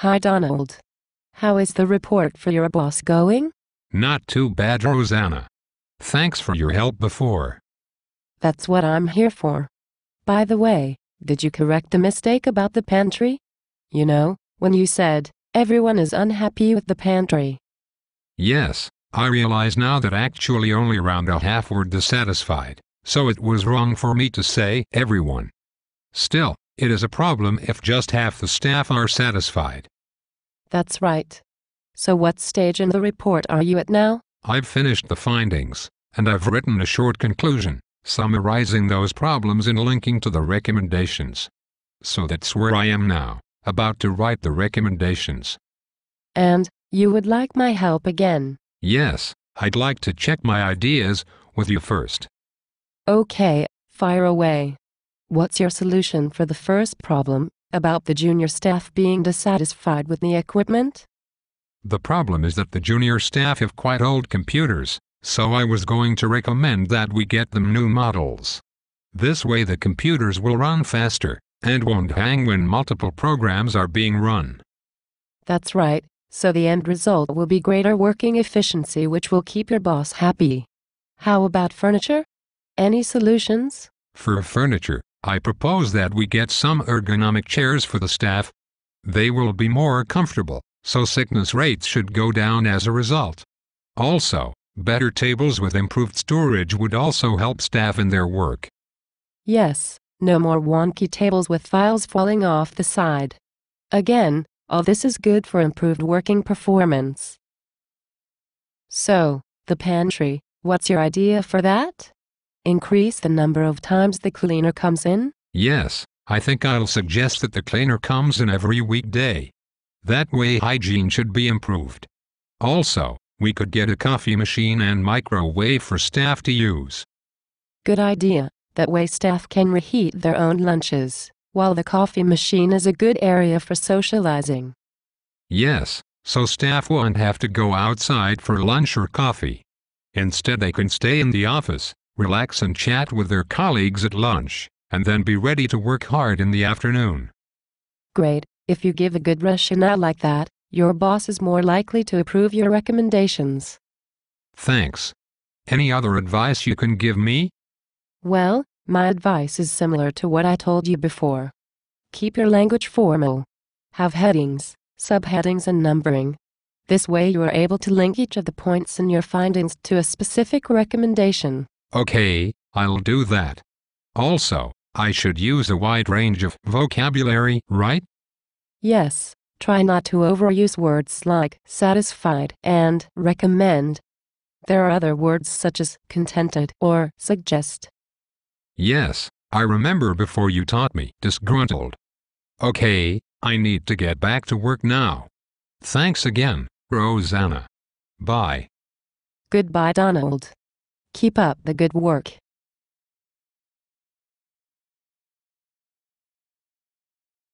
Hi Donald. How is the report for your boss going? Not too bad, Rosanna. Thanks for your help before. That's what I'm here for. By the way, did you correct the mistake about the pantry? You know, when you said, everyone is unhappy with the pantry. Yes, I realize now that actually only around a half were dissatisfied, so it was wrong for me to say everyone. Still, it is a problem if just half the staff are satisfied. That's right. So what stage in the report are you at now? I've finished the findings, and I've written a short conclusion, summarizing those problems and linking to the recommendations. So that's where I am now, about to write the recommendations. And, you would like my help again? Yes, I'd like to check my ideas with you first. Okay, fire away. What's your solution for the first problem, about the junior staff being dissatisfied with the equipment? The problem is that the junior staff have quite old computers, so I was going to recommend that we get them new models. This way the computers will run faster, and won't hang when multiple programs are being run. That's right, so the end result will be greater working efficiency which will keep your boss happy. How about furniture? Any solutions? For furniture, I propose that we get some ergonomic chairs for the staff. They will be more comfortable, so sickness rates should go down as a result. Also, better tables with improved storage would also help staff in their work. Yes, no more wonky tables with files falling off the side. Again, all this is good for improved working performance. So, the pantry, what's your idea for that? Increase the number of times the cleaner comes in? Yes, I think I'll suggest that the cleaner comes in every weekday. That way hygiene should be improved. Also, we could get a coffee machine and microwave for staff to use. Good idea. That way staff can reheat their own lunches, while the coffee machine is a good area for socializing. Yes, so staff won't have to go outside for lunch or coffee. Instead they can stay in the office, relax and chat with their colleagues at lunch, and then be ready to work hard in the afternoon. Great, if you give a good rationale like that, your boss is more likely to approve your recommendations. Thanks. Any other advice you can give me? Well, my advice is similar to what I told you before. Keep your language formal. Have headings, subheadings and numbering. This way you are able to link each of the points in your findings to a specific recommendation. Okay, I'll do that. Also, I should use a wide range of vocabulary, right? Yes, try not to overuse words like satisfied and recommend. There are other words such as contented or suggest. Yes, I remember before you taught me disgruntled. Okay, I need to get back to work now. Thanks again, Rosanna. Bye. Goodbye, Donald. Keep up the good work.